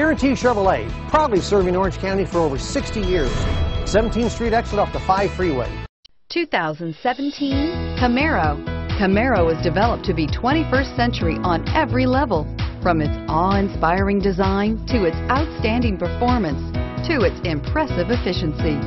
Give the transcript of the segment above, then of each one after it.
Guaranty Chevrolet, proudly serving Orange County for over 60 years. 17th Street exit off the 5 freeway. 2017 Camaro. Camaro was developed to be 21st century on every level. From its awe-inspiring design to its outstanding performance to its impressive efficiency.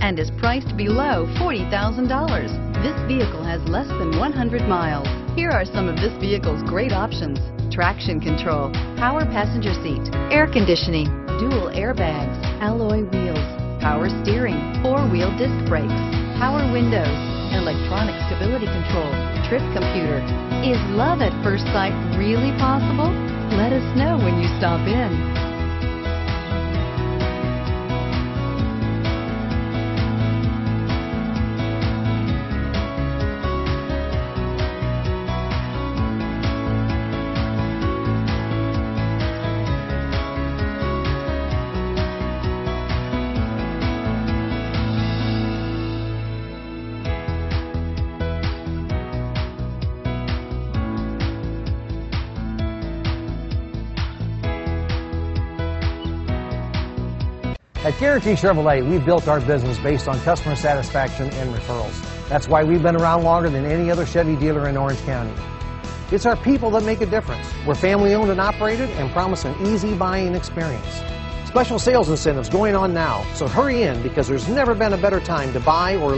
And is priced below $40,000. This vehicle has less than 100 miles. Here are some of this vehicle's great options. Traction control, power passenger seat, air conditioning, dual airbags, alloy wheels, power steering, four-wheel disc brakes, power windows, electronic stability control, trip computer. Is love at first sight really possible? Let us know when you stop in. At Guaranty Chevrolet, we built our business based on customer satisfaction and referrals. That's why we've been around longer than any other Chevy dealer in Orange County. It's our people that make a difference. We're family owned and operated and promise an easy buying experience. Special sales incentives going on now, so hurry in because there's never been a better time to buy or